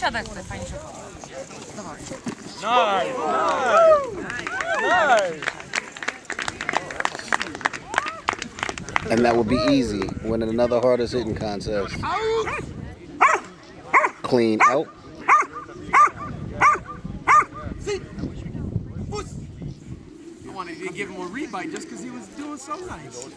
Siadaj tutaj, fajnie się Dawaj. Nice! Nice! And that would be easy. Winning another hardest hitting contest. Clean out. I wanted to give him a rebite just because he was doing so nice.